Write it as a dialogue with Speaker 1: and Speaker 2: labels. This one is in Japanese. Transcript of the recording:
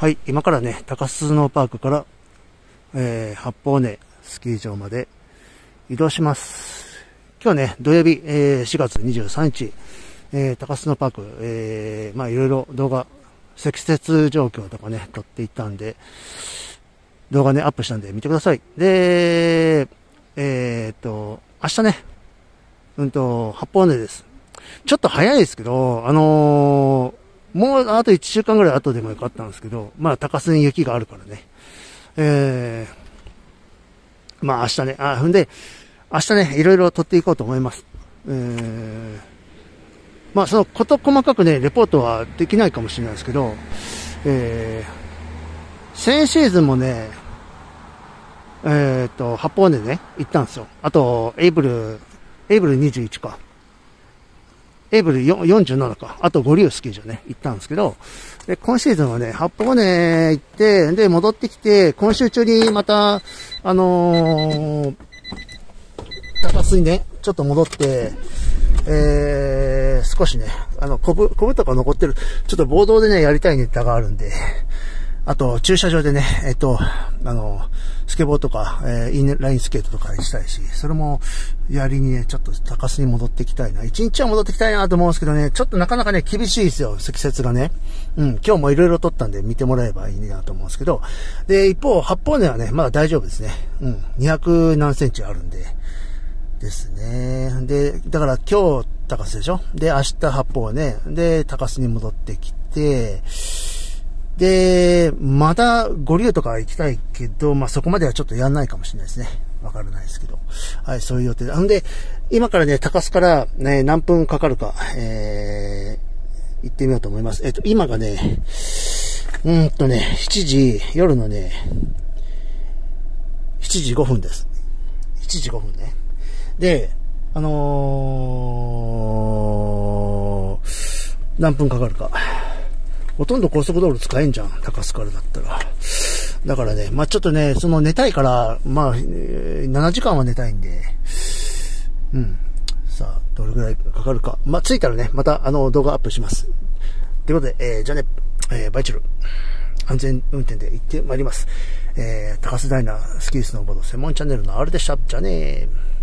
Speaker 1: はい、今からね、高須スノーパークから、えー、八方根スキー場まで移動します。今日ね、土曜日、えー、4月23日、えー、高須スノーパーク、えー、まあいろいろ動画、積雪状況とかね、撮っていったんで、動画ね、アップしたんで見てください。で、えー、っと、明日ね、うんと、八方根です。ちょっと早いですけど、あのーもうあと1週間ぐらい後でもよかったんですけど、まあ高須に雪があるからね。えー、まあ明日ね、あ、ほんで、明日ね、いろいろ撮っていこうと思います。えー、まあそのこと細かくね、レポートはできないかもしれないですけど、えー、先シーズンもね、えっ、と、八方根ね、行ったんですよ。あと、エイブル、エイブル21か。エイブル47か。あと、ゴリュースキー場ね、行ったんですけど、で、今シーズンはね、八方根行って、で、戻ってきて、今週中にまた、あのー、高須にね、ちょっと戻って、えー、少しね、あの、コブ、コブとか残ってる、ちょっとボードでね、やりたいネタがあるんで、あと、駐車場でね、えっと、あの、スケボーとか、えー、インラインスケートとかにしたいし、それも、やりにね、ちょっと高須に戻ってきたいな。一日は戻ってきたいなと思うんですけどね、ちょっとなかなかね、厳しいですよ、積雪がね。うん、今日もいろいろ撮ったんで見てもらえばいいなと思うんですけど、で、一方、八方根はね、まだ大丈夫ですね。うん、200何センチあるんで、ですね。で、だから今日高須でしょ？で、明日八方根。で、高須に戻ってきて、で、また、ゴリューとか行きたいけど、まあ、そこまではちょっとやんないかもしれないですね。わからないですけど。はい、そういう予定で。んで、今からね、高須からね、何分かかるか、えー、行ってみようと思います。えっと、今がね、うんとね、7時、夜のね、7時5分です。7時5分ね。で、あのー、何分かかるか。ほとんど高速道路使えんじゃん。高須からだったら。だからね、まあちょっとね、その寝たいから、まあ、7時間は寝たいんで、うん。さあ、どれぐらいかかるか。まあ着いたらね、またあの動画アップします。ということで、えー、じゃあね、えー、バイチル、安全運転で行ってまいります。えー、高須ダイナースキースノーボード専門チャンネルの R でした。じゃあねー。